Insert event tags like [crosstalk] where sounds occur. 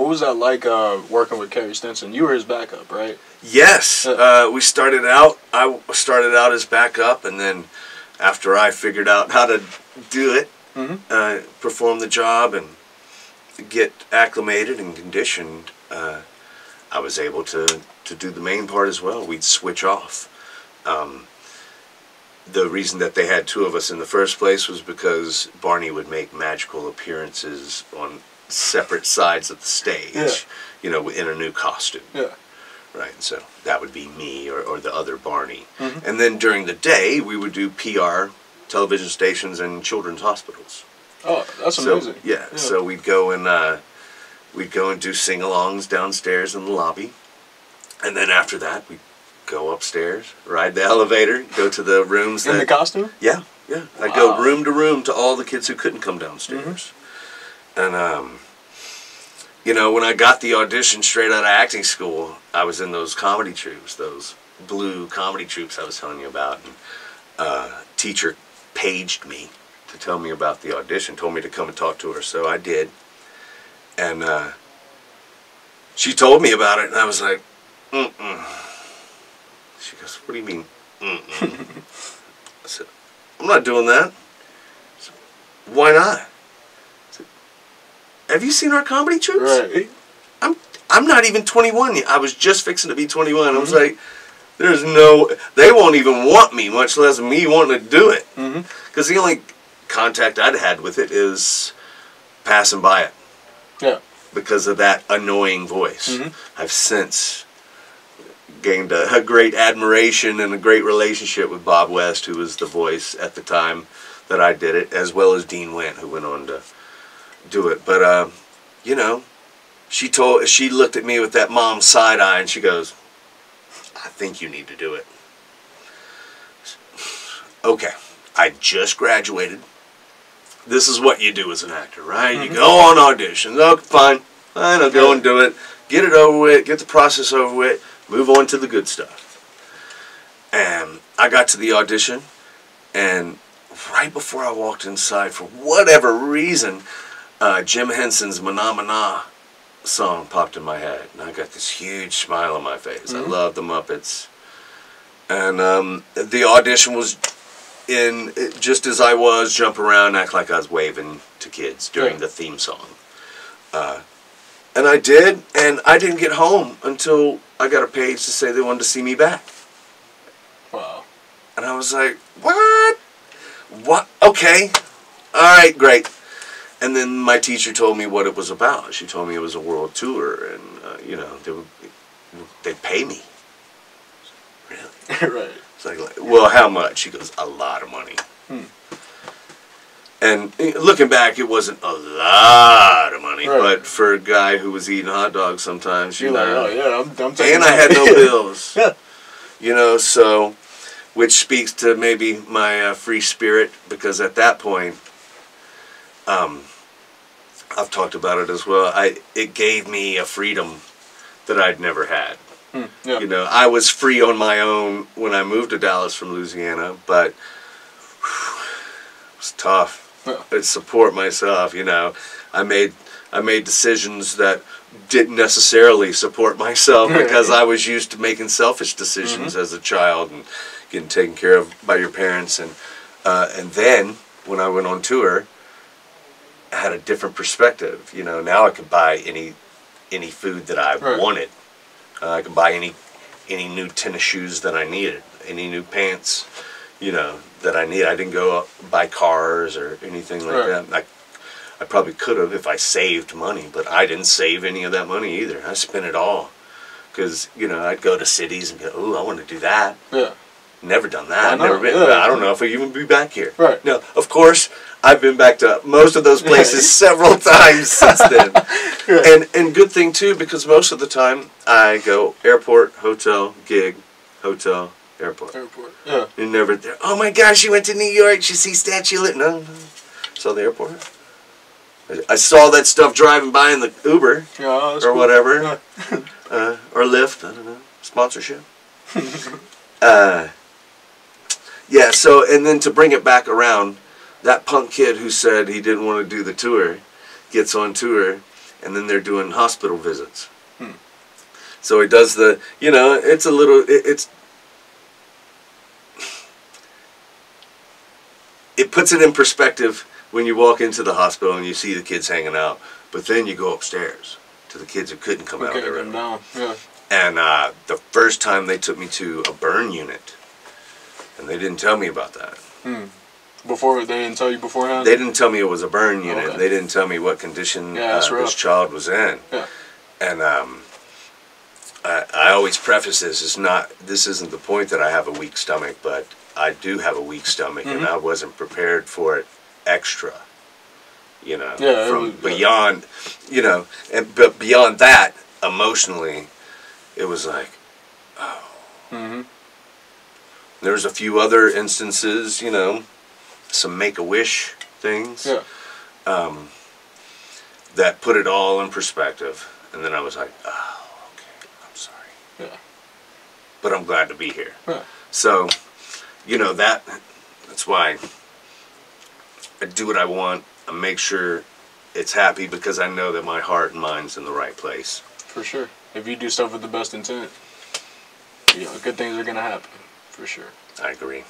What was that like uh, working with Carey Stinson? You were his backup, right? Yes, uh, we started out. I started out as backup, and then after I figured out how to do it, Mhm. uh, perform the job, and get acclimated and conditioned, uh, I was able to to do the main part as well. We'd switch off. Um, the reason that they had two of us in the first place was because Barney would make magical appearances on separate sides of the stage, Yeah. you know, in a new costume. Yeah. Right, so that would be me or, or the other Barney. Mhm. And then during the day, we would do PR, television stations, and children's hospitals. Oh, that's so, amazing. Yeah, so we'd go and uh, we'd go and do sing-alongs downstairs in the lobby, and then after that, we'd go upstairs, ride the [laughs] elevator, go to the rooms in that the costume. yeah, yeah. I'd go room to room to all the kids who couldn't come downstairs. And, um, you know, when I got the audition straight out of acting school, I was in those comedy troupes, those blue comedy troupes I was telling you about. And uh, teacher paged me to tell me about the audition, told me to come and talk to her. So I did. And uh, she told me about it, and I was like, mm-mm. She goes, what do you mean, mm-mm? [laughs] I said, I'm not doing that. Said, Why not? Have you seen our comedy troupes? Right. I'm I'm not even 21 yet. I was just fixing to be 21. I was like, there's no, they won't even want me, much less me wanting to do it. Mm-hmm. Because the only contact I'd had with it is passing by it Yeah. because of that annoying voice. mm -hmm. I've since gained a, a great admiration and a great relationship with Bob West, who was the voice at the time that I did it, as well as Dean Wendt, who went on to do it. But um, you know, she told she looked at me with that mom side eye, and she goes, "I think you need to do it." Okay, I just graduated. This is what you do as an actor, right? You go on auditions. Okay, fine. Fine, I'll go and do it. Get it over with. Get the process over with. Move on to the good stuff. And I got to the audition, and right before I walked inside, for whatever reason, uh, Jim Henson's Mahna Mahna song popped in my head. And I got this huge smile on my face. I love the Muppets. And um, the audition was in just as I was, jump around, act like I was waving to kids during the theme song. Uh, and I did, and I didn't get home until I got a page to say they wanted to see me back. Wow. And I was like, what? What? Okay. All right, great. And then my teacher told me what it was about. She told me it was a world tour, and uh, you know they would they'd pay me. Really? [laughs] right. It's like, like, well, how much? She goes, a lot of money. Hmm. And eh, looking back, it wasn't a lot of money, Right. but for a guy who was eating hot dogs sometimes, you You're like, know, oh yeah, I'm, I'm taking and I had no [laughs] bills. Yeah. You know, so which speaks to maybe my uh, free spirit because at that point, um, I've talked about it as well. I it gave me a freedom that I'd never had. Hmm, yeah. You know, I was free on my own when I moved to Dallas from Louisiana, but whew, it was tough. Yeah. To support myself, you know, I made I made decisions that didn't necessarily support myself [laughs] because I was used to making selfish decisions as a child and getting taken care of by your parents, and uh, and then when I went on tour, had a different perspective. You know, now I could buy any any food that I Right. wanted. Uh, I could buy any any new tennis shoes that I needed, any new pants, you know, that I need. I didn't go buy cars or anything like Right. that. I, I probably could have if I saved money, but I didn't save any of that money either. I spent it all because you know I'd go to cities and go, "Oh, I want to do that." Yeah. Never done that. I that. know, Never been. yeah. I don't know if I even be back here. Right. No, of course I've been back to most of those places [laughs] several times since then. [laughs] Right. And and good thing too because most of the time I go airport, hotel, gig, hotel, airport. Airport. Yeah. You never there. Oh my gosh, you went to New York. You see Statue of Liberty? No, no. Saw the airport. I- I saw that stuff driving by in the Uber Yeah. or cool. whatever, Yeah. [laughs] uh, or Lyft. I don't know sponsorship. uh, yeah. So and then to bring it back around, that punk kid who said he didn't want to do the tour, gets on tour, and then they're doing hospital visits. Hmm. So he does the, you know, it's a little, it, it's, it puts it in perspective when you walk into the hospital and you see the kids hanging out, but then you go upstairs to the kids who couldn't come out Okay, of their room. down. Yeah. And uh, the first time they took me to a burn unit, and they didn't tell me about that. Hmm. Before they didn't tell you beforehand. They didn't tell me it was a burn unit. Okay. They didn't tell me what condition Yeah, uh, this child was in. Yeah. And um, I, I always preface this: it's not. This isn't the point that I have a weak stomach, but I do have a weak stomach, and Mhm. I wasn't prepared for it extra. You know, Yeah, from was- yeah. beyond, you know, and but beyond that, emotionally, it was like hmm there was a few other instances, you know, some make a wish things. Yeah. um, that put it all in perspective. And then I was like, oh, okay, I'm sorry. Yeah. But I'm glad to be here. Yeah. So, you know, that that's why I do what I want. I make sure it's happy because I know that my heart and mind's in the right place. For sure. If you do stuff with the best intent, you know, good things are gonna happen. For sure. I agree.